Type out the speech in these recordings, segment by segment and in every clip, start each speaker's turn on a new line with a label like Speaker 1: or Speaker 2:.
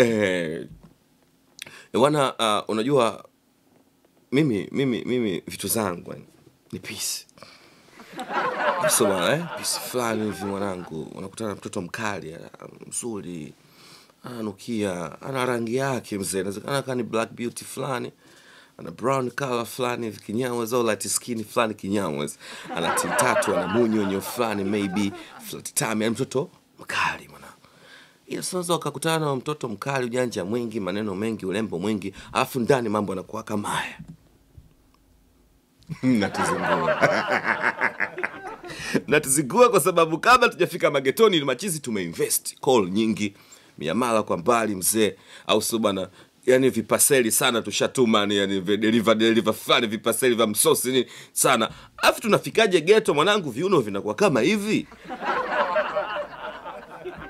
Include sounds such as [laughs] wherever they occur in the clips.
Speaker 1: eh, wana uh, unajua mimi mimi mimi vitu zangu ni peace. Kusoma eh, peace fulani hivi mwanangu. Unakutana mtoto mkali ah, mzuri ananukia ana rangi yake mzee. Inawezekana kaa ni black beauty fulani ana brown color fulani hivi kinyamwezi au light skin fulani kinyamwezi, ana tintatu ana munyonyo fulani maybe flat time, yani mtoto ila sasa wakakutana na mtoto mkali ujanja mwingi maneno mengi urembo mwingi alafu ndani mambo yanakuwa kama haya. [laughs] Natuzingua natuzingua [laughs] kwa sababu kabla tujafika magetoni ni machizi tumeinvest. Call nyingi miamala kwa mbali mzee. Au sio bana yani vipaseli sana tushatuma ni yani deliver deliver fulani vipaseli vya msosi ni sana. Afu tunafikaje geto mwanangu viuno vinakuwa kama hivi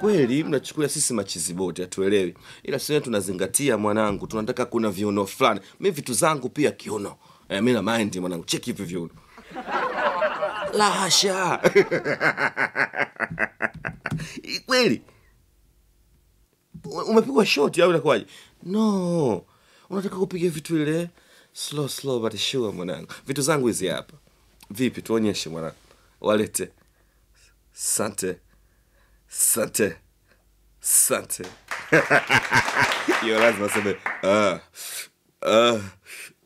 Speaker 1: kweli mnachukulia sisi machizi bote hatuelewi. Ila sisi tunazingatia mwanangu tunataka kuna viuno fulani. Mi vitu zangu pia kiuno. Eh, mi na mind mwanangu. Cheki hivi viuno. La hasha! [laughs] Kweli? Umepigwa shoti au inakuwaje no. Unataka kupiga vitu ile? Slow slow but sure mwanangu. Vitu zangu hizi hapa. Vipi tuonyeshe mwanangu. Walete. Sante sante. Sante. [laughs] Hiyo lazima seme ah, ah,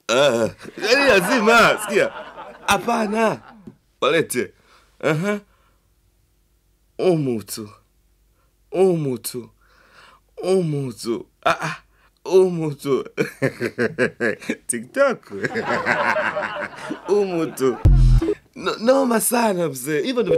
Speaker 1: ah. yani lazima sikia. Hapana. Walete. Aha. umutu umutu umutu ah, ah. umutu [laughs] tiktok. [laughs] Umutu no, noma sana mzee. Hivyo